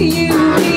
You.